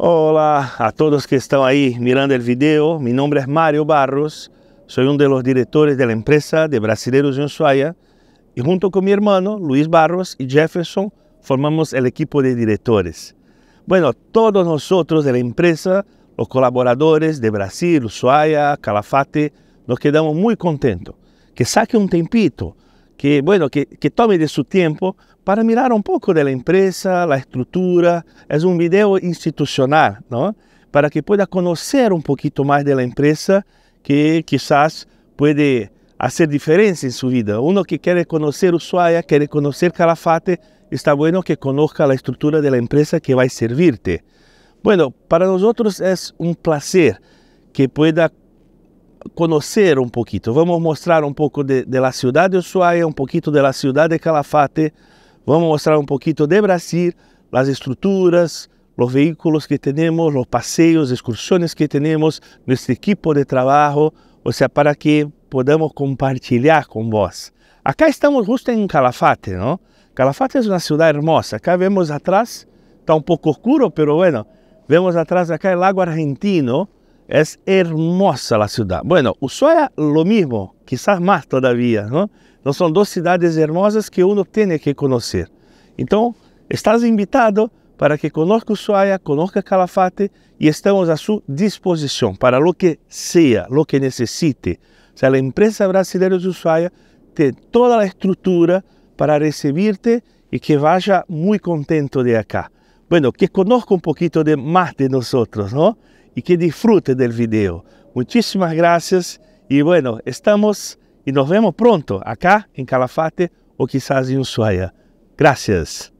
Hola a todos que están ahí mirando el video. Mi nombre es Mario Barros. Soy uno de los directores de la empresa de Brasileros en Ushuaia y junto con mi hermano Luis Barros y Jefferson formamos el equipo de directores. Bueno, todos nosotros de la empresa, los colaboradores de Brasil, Ushuaia, Calafate, nos quedamos muy contentos. Que saque un tempito, que bueno, que, tome de su tiempo para mirar un poco de la empresa, la estructura. Es un video institucional, ¿no? Para que pueda conocer un poquito más de la empresa que quizás puede hacer diferencia en su vida. Uno que quiere conocer Ushuaia, quiere conocer Calafate, está bueno que conozca la estructura de la empresa que va a servirte. Bueno, para nosotros es un placer que pueda conocer un poquito. Vamos mostrar un poco de, de la ciudad de Ushuaia, un poquito de la ciudad de Calafate, Vamos mostrar un poquito de Brasil, las estructuras, los vehículos que tenemos, los paseos, excursiones que tenemos, nuestro equipo de trabajo, o sea, para que podamos compartilhar con vos. Acá estamos justo en Calafate, ¿no? Calafate es una ciudad hermosa. Acá vemos atrás, está un poco oscuro, pero bueno, vemos atrás acá el lago argentino. Es hermosa la ciudad. Bueno, Ushuaia lo mismo, quizás más todavía, ¿no? Então são duas cidades hermosas que uno tem que conhecer. Então, estás invitado para que conozca Ushuaia, conozca Calafate e estamos à sua disposição para o que seja, o que necessite. O sea, a empresa brasileira de Ushuaia tem toda a estrutura para receberte e que vaya muito contento de acá. Bueno, que conozca um pouquinho de mais de nós, ¿no? E que disfrute del video. Muchísimas gracias e bueno, estamos e nos vemos pronto acá em Calafate ou quizás em Ushuaia. Gracias.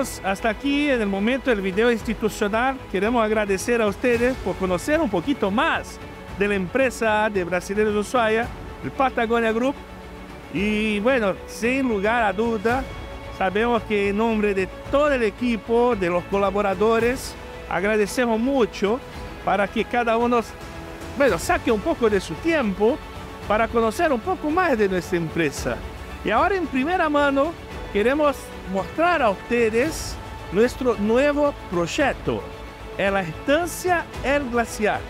Hasta aquí en el momento del video institucional. Queremos agradecer a ustedes por conocer un poquito más de la empresa de Brasileños de Ushuaia, el Patagonia Group. Y bueno, sin lugar a duda, sabemos que en nombre de todo el equipo, de los colaboradores, agradecemos mucho para que cada uno bueno, saque un poco de su tiempo para conocer un poco más de nuestra empresa. Y ahora en primera mano queremos mostrar a ustedes nuestro nuevo proyecto, la Estancia El Glaciar.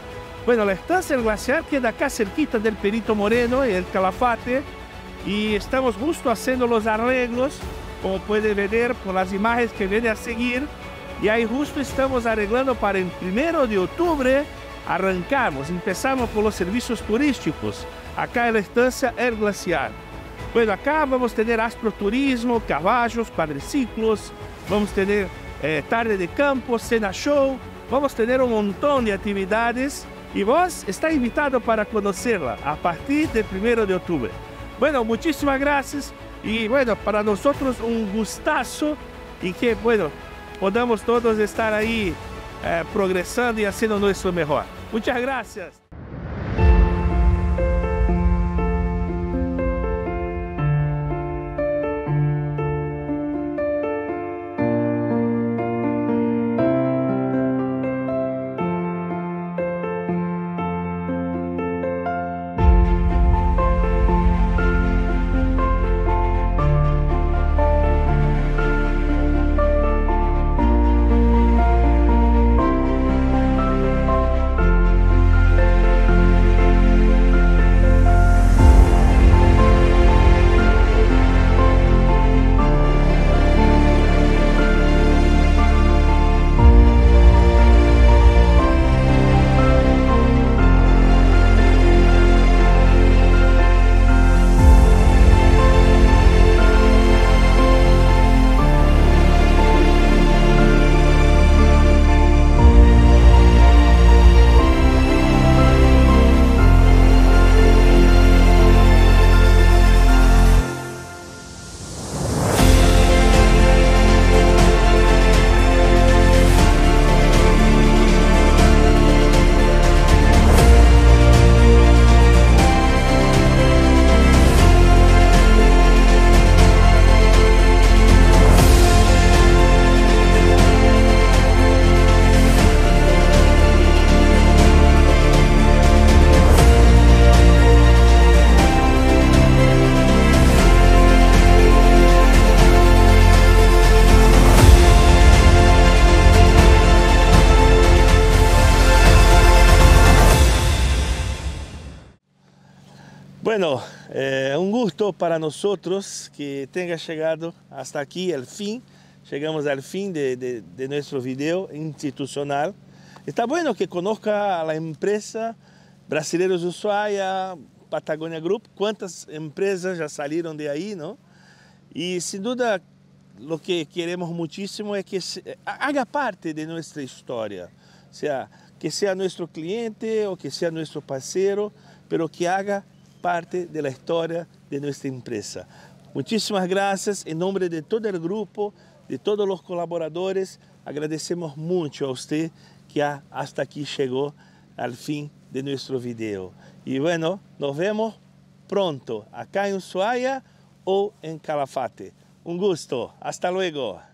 Bueno, la Estancia El Glaciar queda acá cerquita del Perito Moreno y el Calafate y estamos justo haciendo los arreglos, como puede ver por las imágenes que viene a seguir. Y ahí justo estamos arreglando para el primero de octubre arrancamos, empezamos por los servicios turísticos, acá en la estancia El Glaciar. Bueno, acá vamos a tener asproturismo, caballos, cuadriciclos, vamos a tener eh, tarde de campo, cena show, vamos a tener un montón de actividades y vos está invitado para conocerla a partir del primero de octubre. Bueno, muchísimas gracias y bueno, para nosotros un gustazo y que bueno, podamos todos estar ahí eh, progresando y haciendo nuestro mejor. Muchas gracias. Bueno, é um gusto para nós que tenha chegado hasta aqui el fim. Chegamos ao fim de, de, de vídeo institucional. Está bueno que conozca a empresa Brasileiros Ushuaia, Patagonia Group, quantas empresas já saíram de aí, não? E sem dúvida, o que queremos muitíssimo é que haga parte de nossa história, seja que seja nosso cliente ou que seja nosso parceiro, pero que haga parte de la historia de nuestra empresa. Muchísimas gracias en nombre de todo el grupo, de todos los colaboradores. Agradecemos mucho a usted que hasta aquí llegó al fin de nuestro video. Y bueno, nos vemos pronto acá en Ushuaia o en Calafate. Un gusto. Hasta luego.